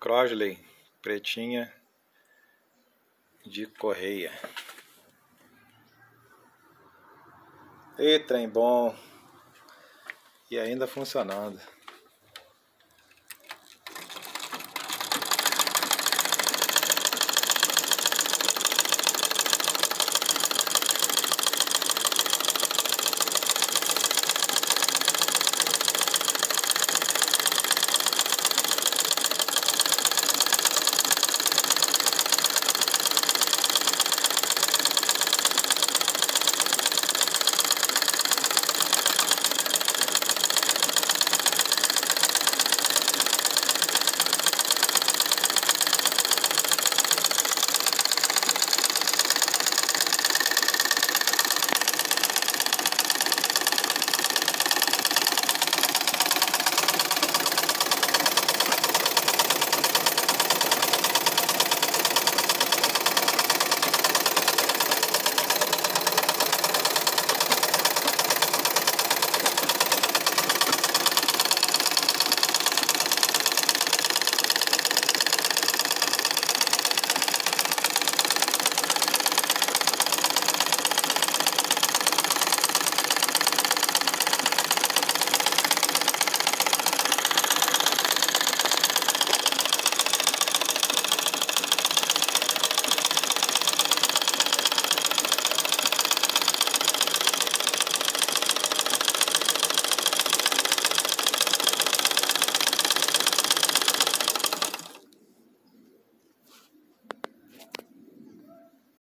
Crosley pretinha de correia. E trem bom. E ainda funcionando.